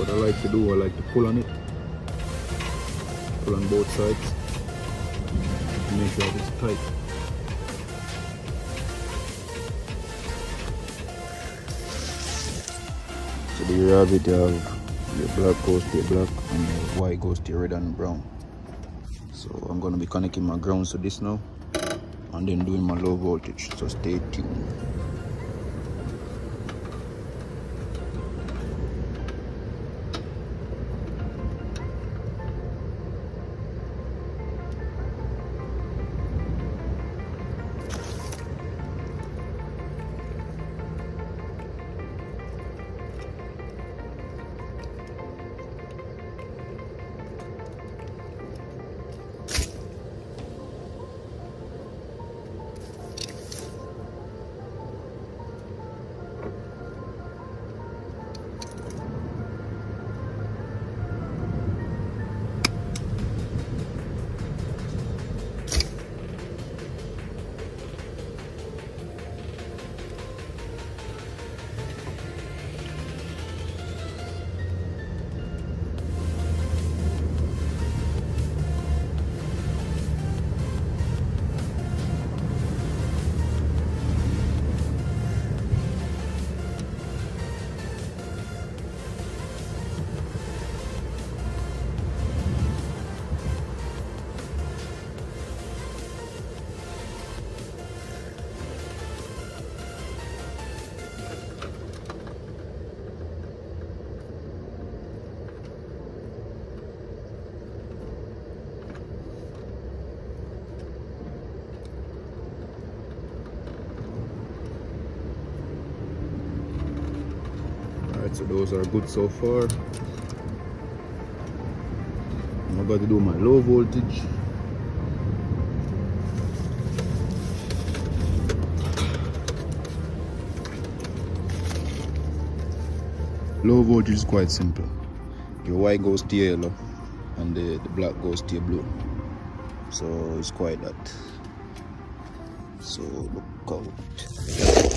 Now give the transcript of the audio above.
what I like to do, I like to pull on it. Pull on both sides. Make sure it's tight. So there you have it, you have the black goes to black and the white goes to red and brown. So I'm gonna be connecting my grounds to this now and then doing my low voltage. So stay tuned. Those are good so far. I'm about to do my low voltage. Low voltage is quite simple. Your white goes to yellow and the, the black goes to blue. So it's quite that. So look out.